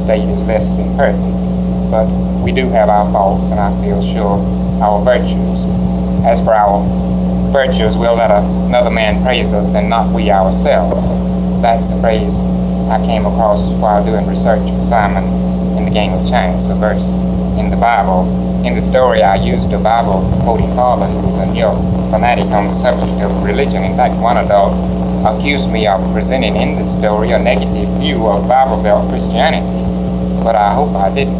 state is less than perfect, but we do have our faults, and I feel sure our virtues. As for our virtues, we'll let another man praise us and not we ourselves. That's a phrase I came across while doing research for Simon and the Game of Chance, a verse in the Bible. In the story, I used a Bible quoting father who was a neo fanatic on the subject of religion. In fact, one adult accused me of presenting in the story a negative view of Bible Belt Christianity, but I hope I didn't.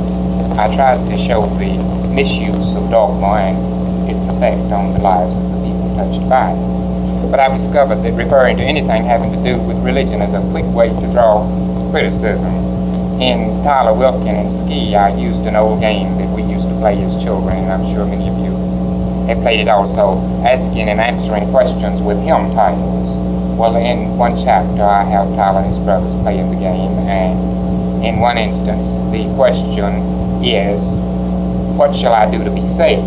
I tried to show the misuse of dogma and its effect on the lives of the people touched by it. But I discovered that referring to anything having to do with religion is a quick way to draw criticism. In Tyler Wilkin and Skee, I used an old game that we used to play as children, and I'm sure many of you have played it also, asking and answering questions with hymn titles. Well, in one chapter, I have Tyler and his brothers playing the game, and in one instance, the question is, What shall I do to be saved?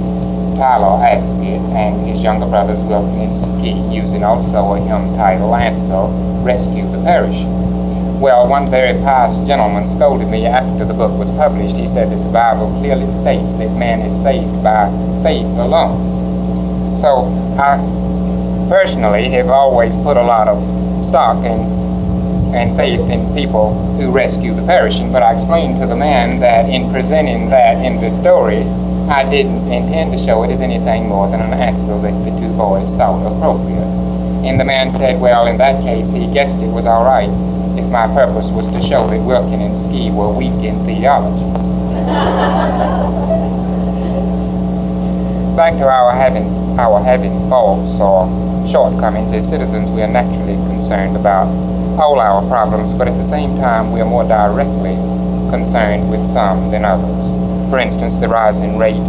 Tyler asked it, and his younger brothers, Wilkin and Skee, using also a hymn title, answer, Rescue the Perishing. Well, one very pious gentleman scolded me after the book was published. He said that the Bible clearly states that man is saved by faith alone. So I personally have always put a lot of stock in and faith in people who rescue the perishing. But I explained to the man that in presenting that in the story, I didn't intend to show it as anything more than an answer that the two boys thought appropriate. And the man said, well, in that case, he guessed it was all right if my purpose was to show that Wilkin and Skee were weak in theology. Back to our having our having faults or shortcomings as citizens, we are naturally concerned about all our problems, but at the same time, we are more directly concerned with some than others. For instance, the rising rate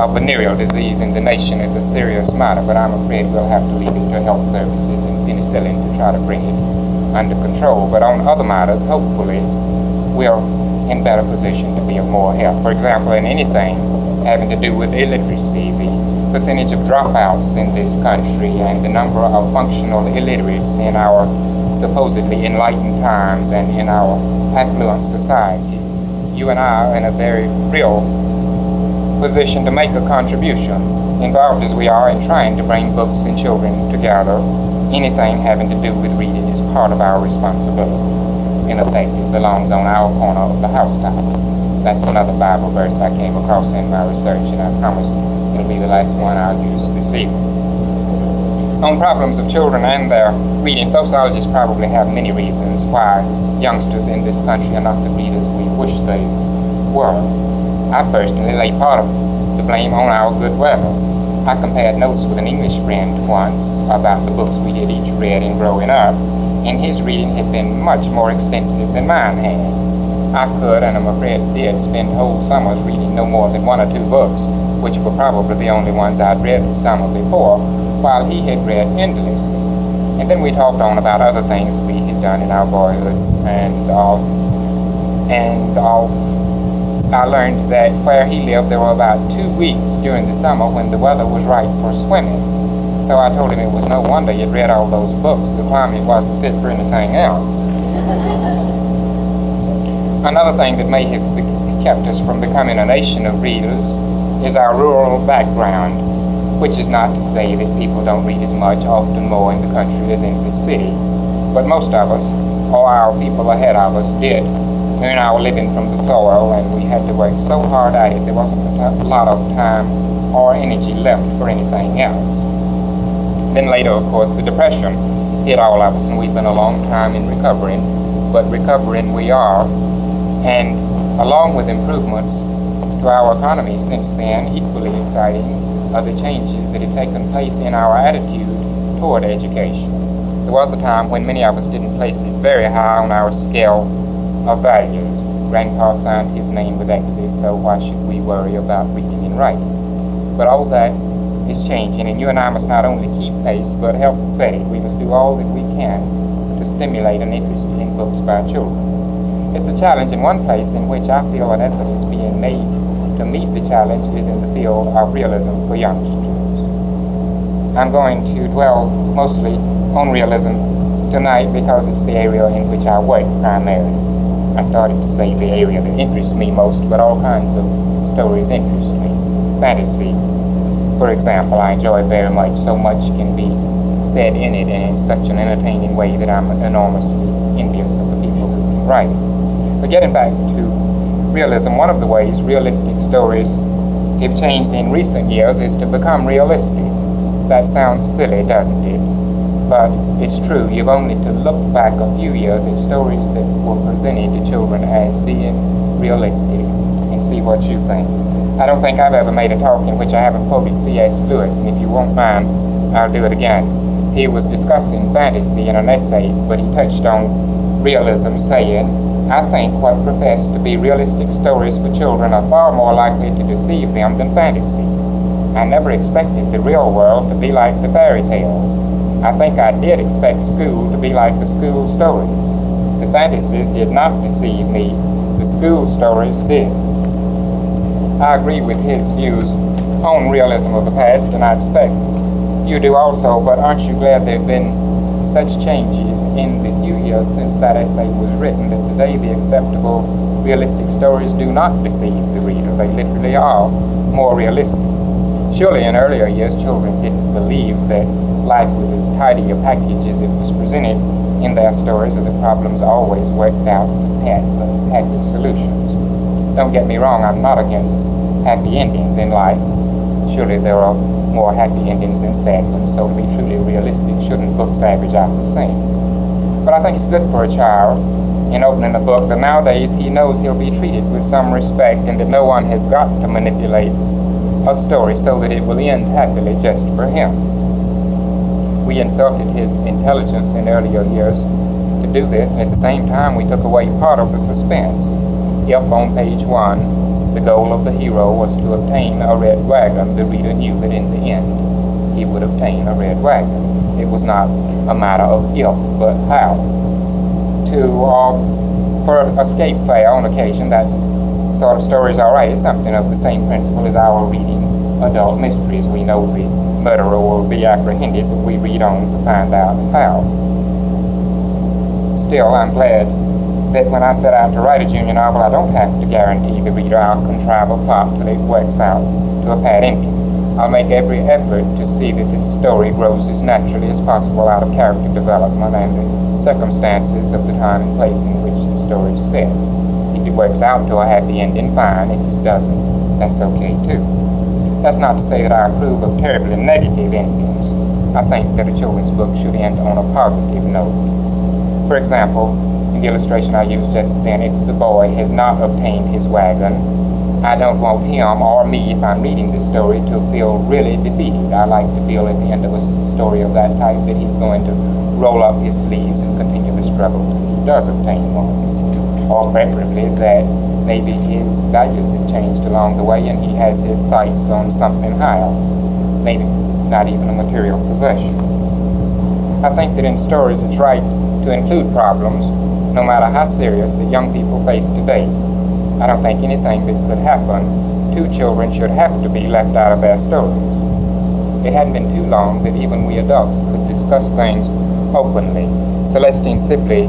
of venereal disease in the nation is a serious matter, but I'm afraid we'll have to leave it to health services and penicillin to try to bring it under control. But on other matters, hopefully, we are in better position to be of more help. For example, in anything having to do with illiteracy, the percentage of dropouts in this country and the number of functional illiterates in our supposedly enlightened times and in our affluent society. You and I are in a very real position to make a contribution, involved as we are in trying to bring books and children together. Anything having to do with reading is part of our responsibility. In effect, it belongs on our corner of the housetop. That's another Bible verse I came across in my research, and I promise it'll be the last one I'll use this evening. On problems of children and their reading, sociologists probably have many reasons why youngsters in this country are not the readers we wish they were. I personally lay part of the blame on our good weather. I compared notes with an English friend once about the books we had each read in growing up, and his reading had been much more extensive than mine had. I could, and I'm afraid did, spend whole summers reading no more than one or two books, which were probably the only ones I'd read the summer before, while he had read endlessly. And then we talked on about other things we had done in our boyhood, and uh, and uh, I learned that where he lived, there were about two weeks during the summer when the weather was right for swimming. So I told him it was no wonder he'd read all those books. The climate wasn't fit for anything else. Another thing that may have kept us from becoming a nation of readers is our rural background, which is not to say that people don't read as much, often more in the country as in the city. But most of us, or our people ahead of us, did earn our living from the soil, and we had to work so hard at it there wasn't a lot of time or energy left for anything else. Then later, of course, the Depression hit all of us, and we've been a long time in recovering, but recovering we are, and along with improvements to our economy since then, equally exciting are the changes that have taken place in our attitude toward education. There was a time when many of us didn't place it very high on our scale of values. Grandpa signed his name with X's, so why should we worry about reading and writing? But all that is changing, and you and I must not only keep pace, but help set it. We must do all that we can to stimulate an interest in books by children. It's a challenge in one place in which I feel an effort is being made to meet the challenge is in the field of realism for youngsters. I'm going to dwell mostly on realism tonight because it's the area in which I work primarily. I started to say the area that interests me most, but all kinds of stories interest me. Fantasy, for example, I enjoy very much. So much can be said in it and in such an entertaining way that I'm enormously envious of the people who can write it. But getting back to realism, one of the ways realistic stories have changed in recent years is to become realistic. That sounds silly, doesn't it? But it's true. You've only to look back a few years at stories that were presented to children as being realistic and see what you think. I don't think I've ever made a talk in which I haven't quoted C.S. Lewis, and if you won't mind, I'll do it again. He was discussing fantasy in an essay, but he touched on realism, saying, I think what profess to be realistic stories for children are far more likely to deceive them than fantasy. I never expected the real world to be like the fairy tales. I think I did expect school to be like the school stories. The fantasies did not deceive me. The school stories did. I agree with his views on realism of the past, and I expect you do also, but aren't you glad there have been such changes in the few years since that essay was written that today the acceptable realistic stories do not deceive the reader. They literally are more realistic. Surely in earlier years children didn't believe that life was as tidy a package as it was presented in their stories or the problems always worked out had happy solutions. Don't get me wrong, I'm not against happy endings in life. Surely there are more happy endings than sad ones, so to be truly realistic, shouldn't books average out the same? But I think it's good for a child in opening the book that nowadays he knows he'll be treated with some respect and that no one has got to manipulate a story so that it will end happily just for him. We insulted his intelligence in earlier years to do this, and at the same time we took away part of the suspense. If on page one the goal of the hero was to obtain a red wagon, the reader knew that in the end he would obtain a red wagon. It was not a matter of if, but how. To, uh, for escape fail on occasion, that's sort of story is all right. It's something of the same principle as our reading adult mysteries. We know the murderer will be apprehended, but we read on to find out how. Still, I'm glad that when I set out to write a junior novel, I don't have to guarantee the reader I'll contrive a plot till it works out to a pat ending. I'll make every effort to see that this story grows as naturally as possible out of character development and the circumstances of the time and place in which the story is set. If it works out to a happy ending, fine. If it doesn't, that's okay too. That's not to say that I approve of terribly negative endings. I think that a children's book should end on a positive note. For example, in the illustration I used just then, if the boy has not obtained his wagon, I don't want him or me, if I'm reading the story, to feel really defeated. I like to feel at the end of a story of that type that he's going to roll up his sleeves and continue the struggle till he does obtain one. Or preferably that maybe his values have changed along the way and he has his sights on something higher, maybe not even a material possession. I think that in stories it's right to include problems, no matter how serious, that young people face today I don't think anything that could happen to children should have to be left out of their stories. It hadn't been too long that even we adults could discuss things openly. Celestine Sibley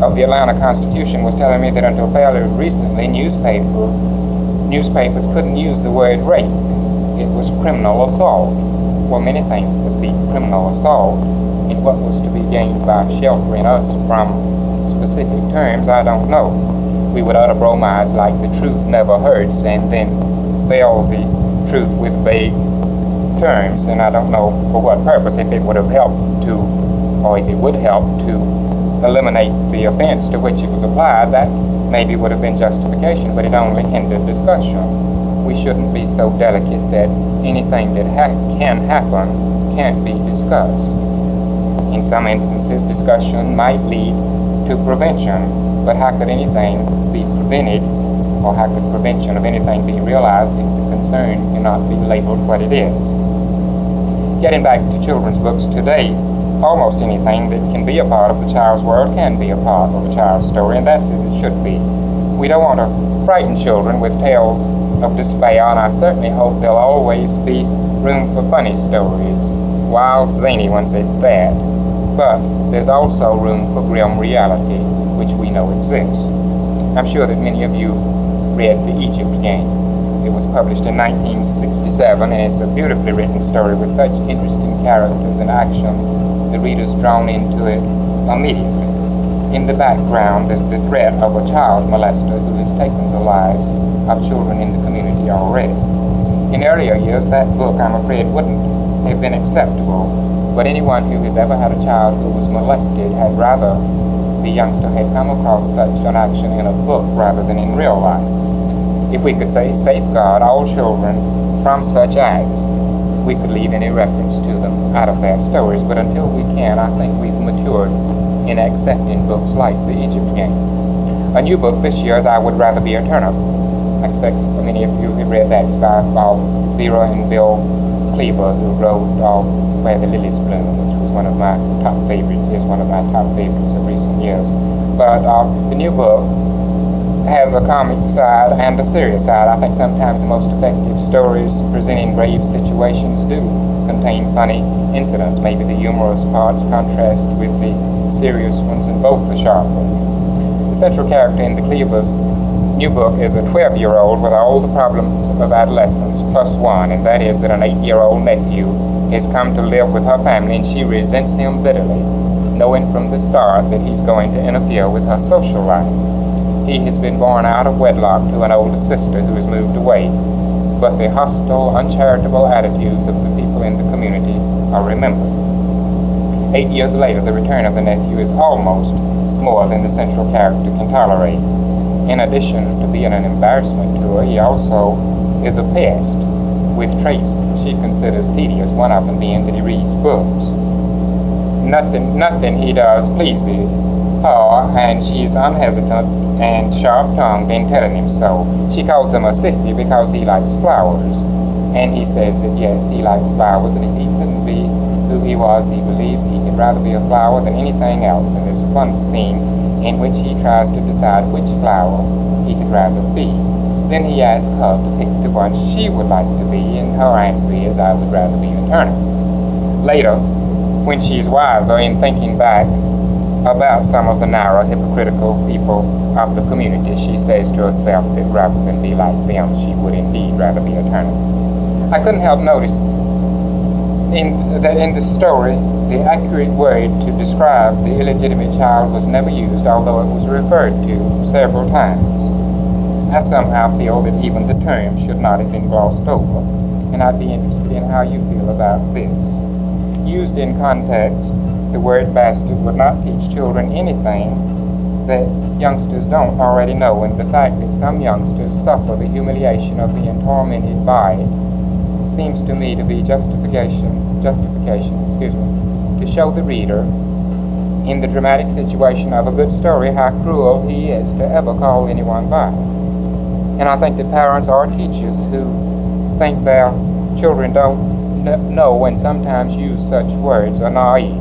of the Atlanta Constitution was telling me that until fairly recently, newspaper, newspapers couldn't use the word rape. It was criminal assault. Well, many things could be criminal assault. And what was to be gained by sheltering us from specific terms, I don't know we would utter bromides like the truth never hurts and then veil the truth with vague terms. And I don't know for what purpose, if it would have helped to, or if it would help to eliminate the offense to which it was applied, that maybe would have been justification, but it only hindered discussion. We shouldn't be so delicate that anything that ha can happen can't be discussed. In some instances, discussion might lead to prevention, but how could anything be prevented, or how could prevention of anything be realized if the concern cannot be labeled what it is? Getting back to children's books today, almost anything that can be a part of the child's world can be a part of a child's story, and that's as it should be. We don't want to frighten children with tales of despair, and I certainly hope there'll always be room for funny stories, wild, zany ones at that. But there's also room for grim reality which we know exists. I'm sure that many of you read The Egypt Game. It was published in 1967, and it's a beautifully written story with such interesting characters and action. The reader's drawn into it immediately. In the background is the threat of a child molester who has taken the lives of children in the community already. In earlier years, that book, I'm afraid, wouldn't have been acceptable, but anyone who has ever had a child who was molested had rather the youngster had come across such an action in a book rather than in real life. If we could say safeguard all children from such acts, we could leave any reference to them out of their stories, but until we can, I think we've matured in accepting books like The Egypt Game. A new book this year is I Would Rather Be a Turnip. I expect many of you have read that. It's by Vera and Bill Cleaver, who wrote uh, Where the Lilies Bloom, one of my top favorites. Is one of my top favorites of recent years. But uh, the new book has a comic side and a serious side. I think sometimes the most effective stories presenting grave situations do contain funny incidents. Maybe the humorous parts contrast with the serious ones and both the sharp ones. The central character in the Cleavers new book is a 12-year-old with all the problems of adolescence plus one, and that is that an 8-year-old nephew has come to live with her family and she resents him bitterly, knowing from the start that he's going to interfere with her social life. He has been born out of wedlock to an older sister who has moved away, but the hostile, uncharitable attitudes of the people in the community are remembered. Eight years later, the return of the nephew is almost more than the central character can tolerate. In addition to being an embarrassment to her, he also is a pest with traits she considers tedious, one of them being that he reads books. Nothing, nothing he does pleases her, and she is unhesitant and sharp-tongued in telling him so. She calls him a sissy because he likes flowers, and he says that yes, he likes flowers, and if he couldn't be who he was, he believed he could rather be a flower than anything else. And there's a fun scene in which he tries to decide which flower he could rather be. Then he asks her to pick the one she would like to be, and her answer is, I would rather be a turnip. Later, when she's wiser in thinking back about some of the narrow, hypocritical people of the community, she says to herself that rather than be like them, she would indeed rather be a turnip. I couldn't help notice in, that in the story, the accurate word to describe the illegitimate child was never used, although it was referred to several times. I somehow feel that even the term should not have been glossed over, and I'd be interested in how you feel about this. Used in context, the word bastard would not teach children anything that youngsters don't already know, and the fact that some youngsters suffer the humiliation of being tormented by it seems to me to be justification, justification, excuse me, to show the reader in the dramatic situation of a good story how cruel he is to ever call anyone by. And I think that parents or teachers who think their children don't know and sometimes use such words are naive.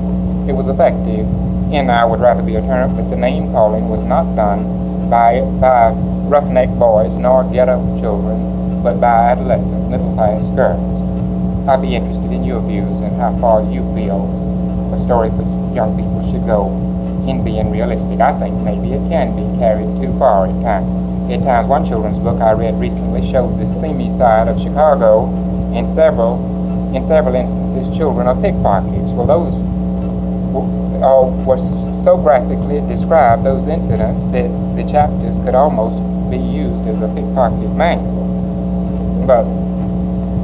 It was effective in I Would Rather Be a Turnip, but the name calling was not done by, by roughneck boys nor ghetto children, but by adolescent middle-class girls. I'd be interested in your views and how far you feel a story for young people should go in being realistic. I think maybe it can be carried too far at times. At times, one children's book I read recently showed the seamy side of Chicago. In several, in several instances, children are pickpockets. Well, those uh, were so graphically described, those incidents, that the chapters could almost be used as a pickpocket manual. But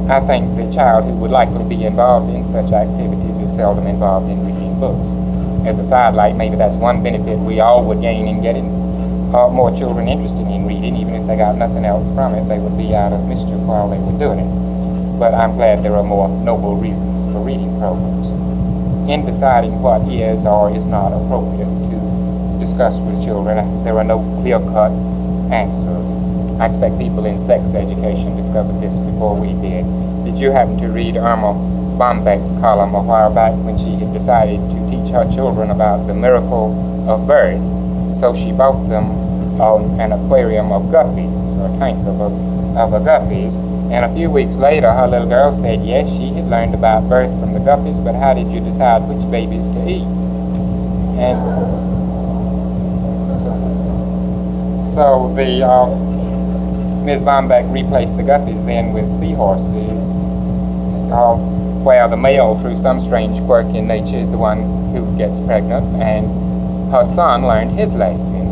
I think the child who would likely be involved in such activities is seldom involved in reading books. As a sidelight, maybe that's one benefit we all would gain in getting uh, more children interested in even if they got nothing else from it, they would be out of mischief while they were doing it. But I'm glad there are more noble reasons for reading programs. In deciding what is or is not appropriate to discuss with children, there are no clear-cut answers. I expect people in sex education discovered this before we did. Did you happen to read Erma Bombeck's column a while back when she had decided to teach her children about the miracle of birth? So she bought them um, an aquarium of guppies, or a tank of, a, of a guppies. And a few weeks later, her little girl said, yes, she had learned about birth from the guppies, but how did you decide which babies to eat? And So the uh, Ms. Bombeck replaced the guppies then with seahorses, uh, where the male, through some strange quirk in nature, is the one who gets pregnant, and her son learned his lesson.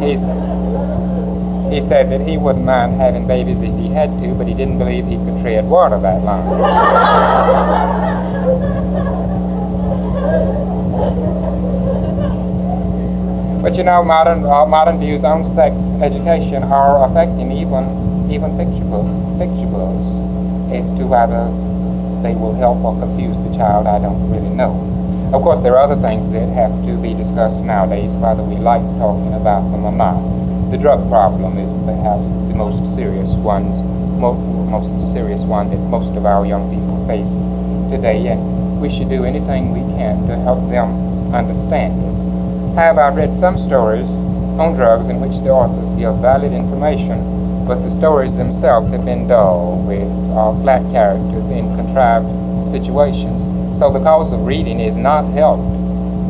He said that he wouldn't mind having babies if he had to, but he didn't believe he could tread water that long. But you know, modern uh, modern views on sex education are affecting even even picture book, picture books as to whether they will help or confuse the child. I don't really know. Of course, there are other things that have to be discussed nowadays, whether we like talking about them or not. The drug problem is perhaps the most serious ones, most, most serious one that most of our young people face today, and we should do anything we can to help them understand it. However, I've read some stories on drugs in which the authors give valid information, but the stories themselves have been dull, with uh, flat characters in contrived situations. So the cause of reading is not helped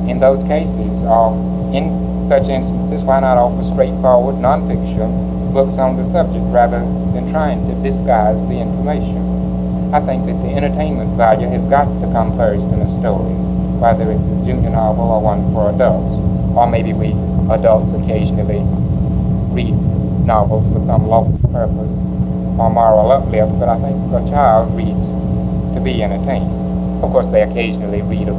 in those cases. Uh, in such instances, why not offer straightforward nonfiction books on the subject rather than trying to disguise the information? I think that the entertainment value has got to come first in a story, whether it's a junior novel or one for adults or maybe we adults occasionally read novels for some lawful purpose or moral uplift, but I think a child reads to be entertained. Of course, they occasionally read a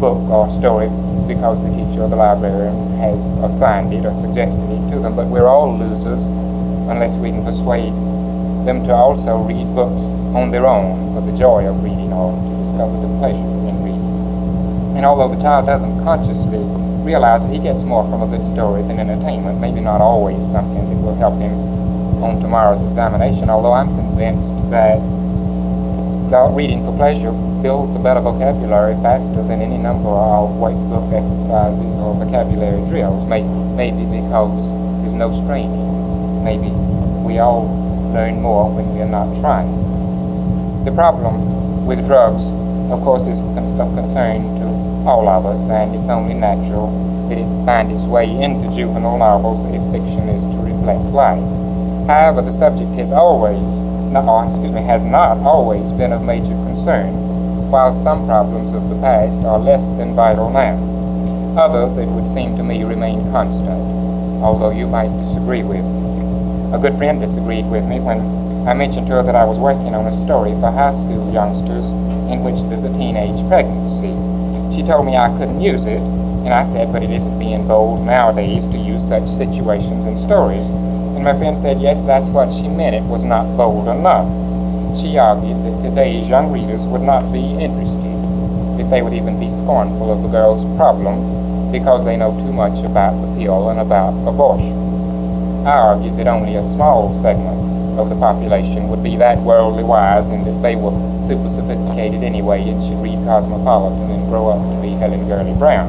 book or story because the teacher or the librarian has assigned it or suggested it to them, but we're all losers unless we can persuade them to also read books on their own for the joy of reading or to discover the pleasure in reading. And although the child doesn't consciously realize that he gets more from a good story than entertainment. Maybe not always something that will help him on tomorrow's examination, although I'm convinced that reading for pleasure builds a better vocabulary faster than any number of white book exercises or vocabulary drills, maybe because there's no straining. Maybe we all learn more when we are not trying. The problem with drugs, of course, is of concern to all of us, and it's only natural that it find its way into juvenile novels if fiction is to reflect life. However, the subject has always, not, oh, excuse me, has not always been of major concern, while some problems of the past are less than vital now. Others, it would seem to me, remain constant, although you might disagree with me. A good friend disagreed with me when I mentioned to her that I was working on a story for high school youngsters in which there's a teenage pregnancy. She told me I couldn't use it, and I said, but it isn't being bold nowadays to use such situations in stories. And my friend said, yes, that's what she meant. It was not bold enough. She argued that today's young readers would not be interested, if they would even be scornful of the girl's problem, because they know too much about the pill and about abortion. I argued that only a small segment of the population would be that worldly wise and that they were super sophisticated anyway and should read Cosmopolitan and grow up to be Helen Gurley Brown.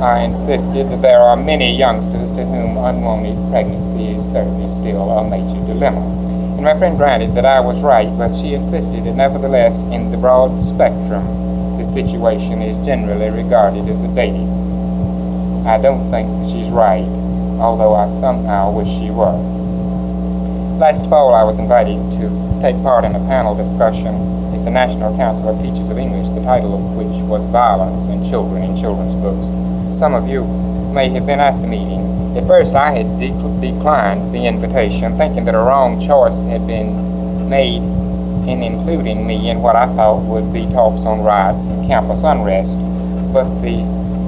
I insisted that there are many youngsters to whom unwanted pregnancy is certainly still a major dilemma. And my friend granted that I was right, but she insisted that nevertheless, in the broad spectrum, the situation is generally regarded as a dating. I don't think she's right, although I somehow wish she were. Last fall, I was invited to take part in a panel discussion at the National Council of Teachers of English, the title of which was Violence in Children in Children's Books. Some of you may have been at the meeting. At first, I had de declined the invitation, thinking that a wrong choice had been made in including me in what I thought would be talks on riots and campus unrest. But the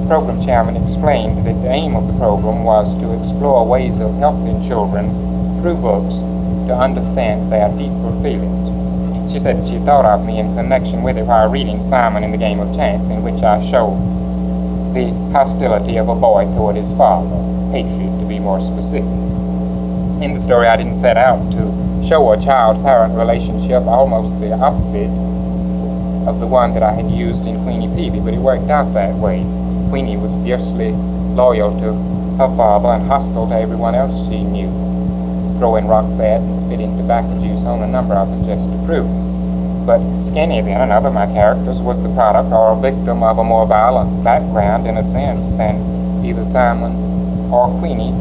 program chairman explained that the aim of the program was to explore ways of helping children through books to understand their deeper feelings. She said she thought of me in connection with it while reading Simon and the Game of Chance, in which I showed the hostility of a boy toward his father, hatred to be more specific. In the story, I didn't set out to show a child-parent relationship almost the opposite of the one that I had used in Queenie Peavy, but it worked out that way. Queenie was fiercely loyal to her father and hostile to everyone else she knew, throwing rocks at and spitting tobacco juice on a number of them just to prove. But Skinny, then another of my characters, was the product or a victim of a more violent background in a sense than either Simon or Queenie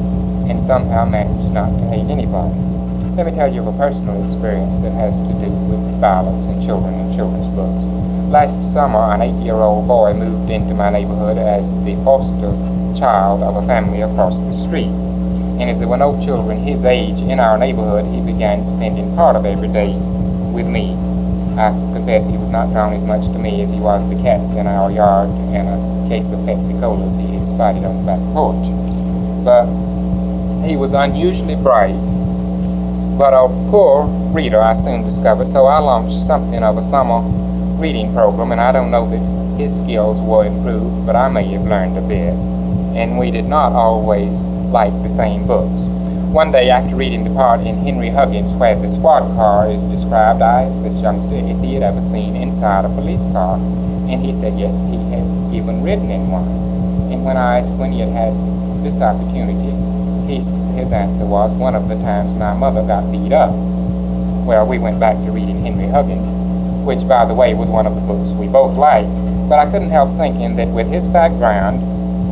and somehow manage not to hate anybody. Let me tell you of a personal experience that has to do with violence in children and children's books. Last summer, an eight-year-old boy moved into my neighborhood as the foster child of a family across the street. And as there were no children his age in our neighborhood, he began spending part of every day with me. I confess he was not drawn as much to me as he was the cats in our yard and a case of Pepsi Colas he had spotted on the back porch. But he was unusually bright, but a poor reader I soon discovered, so I launched something of a summer reading program, and I don't know that his skills were improved, but I may have learned a bit. And we did not always like the same books. One day, after reading the part in Henry Huggins where the squad car is described, I asked this youngster if he had ever seen inside a police car, and he said yes, he had even ridden in one. And when I asked when he had had this opportunity, his, his answer was one of the times my mother got beat up. Well, we went back to reading Henry Huggins, which, by the way, was one of the books we both liked, but I couldn't help thinking that with his background,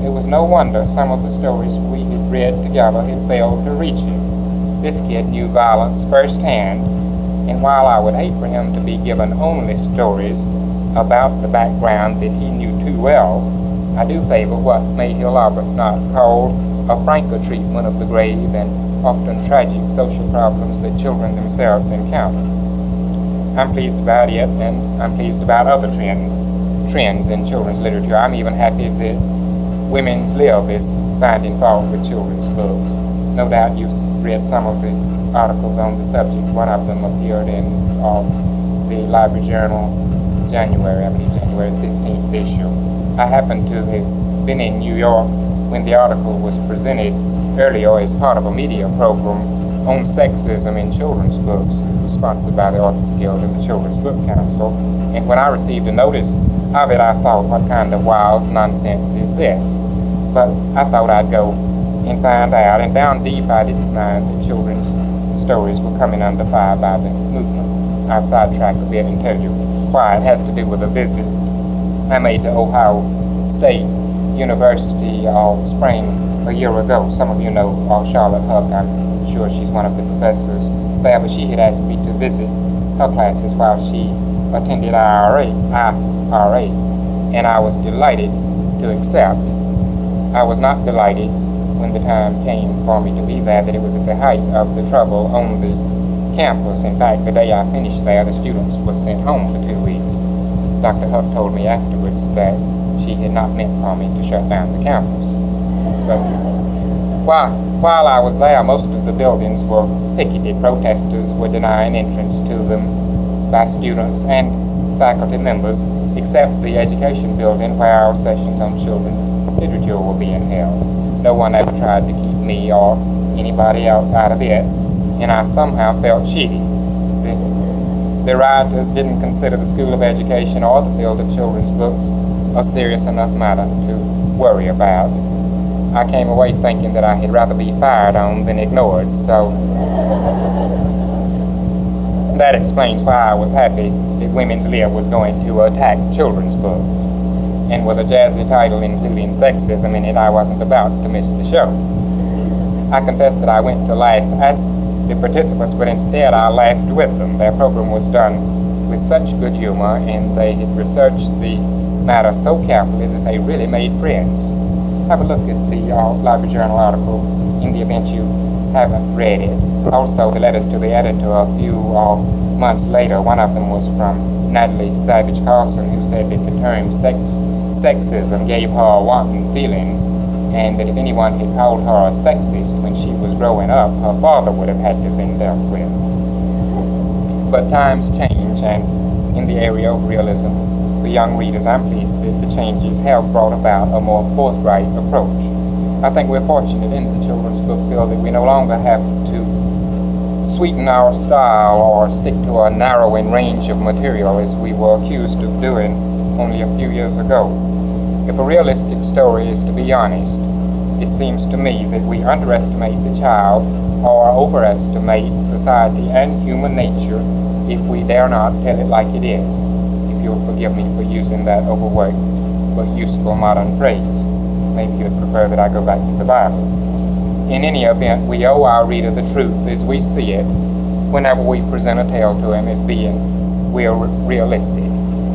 it was no wonder some of the stories we had read together had failed to reach him. This kid knew violence firsthand, and while I would hate for him to be given only stories about the background that he knew too well, I do favor what may Mayhill Arbuthnot called a franker treatment of the grave and often tragic social problems that children themselves encounter. I'm pleased about it, and I'm pleased about other trends, trends in children's literature. I'm even happy that Women's Lib is finding fault with children's books. No doubt you've read some of the articles on the subject. One of them appeared in uh, the Library Journal January, I believe January 15th issue. I happened to have been in New York when the article was presented earlier as part of a media program on sexism in children's books. Sponsored by the Authors Guild and the Children's Book Council. And when I received a notice of it, I thought, what kind of wild nonsense is this? but I thought I'd go and find out. And down deep, I didn't mind that children's stories were coming under fire by the movement. I'll sidetrack a bit and tell you why. It has to do with a visit I made to Ohio State University of spring a year ago. Some of you know uh, Charlotte Huck. I'm sure she's one of the professors there, but she had asked me to visit her classes while she attended IRA, IRA, and I was delighted to accept. I was not delighted when the time came for me to be there that it was at the height of the trouble on the campus. In fact, the day I finished there, the students were sent home for two weeks. Dr. Huck told me afterwards that she had not meant for me to shut down the campus. But while, while I was there, most of the buildings were picketed. Protesters were denying entrance to them by students and faculty members, except the education building where our sessions on children's literature were being held. No one ever tried to keep me or anybody else out of it, and I somehow felt cheated. The, rioters didn't consider the School of Education or the field of children's books a serious enough matter to worry about. I came away thinking that I had rather be fired on than ignored, so that explains why I was happy that Women's Lib was going to attack children's books and with a jazzy title including sexism in it, I wasn't about to miss the show. I confess that I went to laugh at the participants, but instead I laughed with them. Their program was done with such good humor, and they had researched the matter so carefully that they really made friends. Have a look at the uh, Library Journal article in the event you haven't read it. Also, the letters to the editor a few uh, months later. One of them was from Natalie Savage Carlson, who said that the term sex sexism gave her a wanton feeling, and that if anyone had called her a sexist growing up, her father would have had to have been dealt with. But times change, and in the area of realism, for young readers, I'm pleased that the changes have brought about a more forthright approach. I think we're fortunate in the children's book field that we no longer have to sweeten our style or stick to a narrowing range of material as we were accused of doing only a few years ago. If a realistic story is to be honest, it seems to me that we underestimate the child or overestimate society and human nature if we dare not tell it like it is. If you'll forgive me for using that overworked but useful modern phrase. Maybe you'd prefer that I go back to the Bible. in any event, we owe our reader the truth as we see it whenever we present a tale to him as being real, realistic.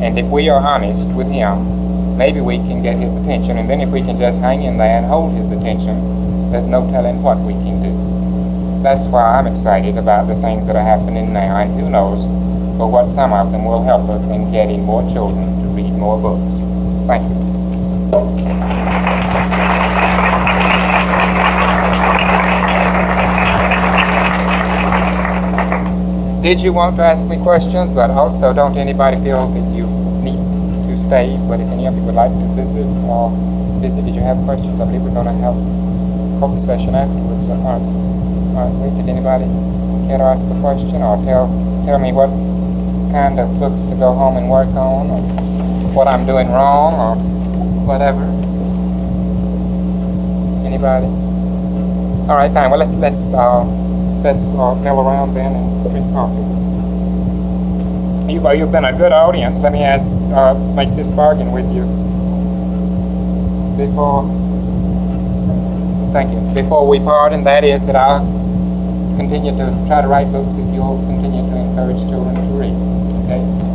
And if we are honest with him, maybe we can get his attention. And then if we can just hang in there and hold his attention, there's no telling what we can do. That's why I'm excited about the things that are happening now. And who knows but what some of them will help us in getting more children to read more books. Thank you. Did you want to ask me questions? But also, don't anybody feel that you stay. But if any of you would like to visit or visit, did you have questions? I believe we're going to have coffee session afterwards. Right. All right. Did anybody care to ask a question or tell tell me what kind of books to go home and work on, or what I'm doing wrong, or whatever? Anybody? All right, fine. Well, let's let's. Uh, let's uh, mill around then and drink coffee. You, well, you've been a good audience. Let me ask, uh, make this bargain with you. Before, thank you. Before we part, and that is that I'll continue to try to write books if you'll continue to encourage children to read. Okay.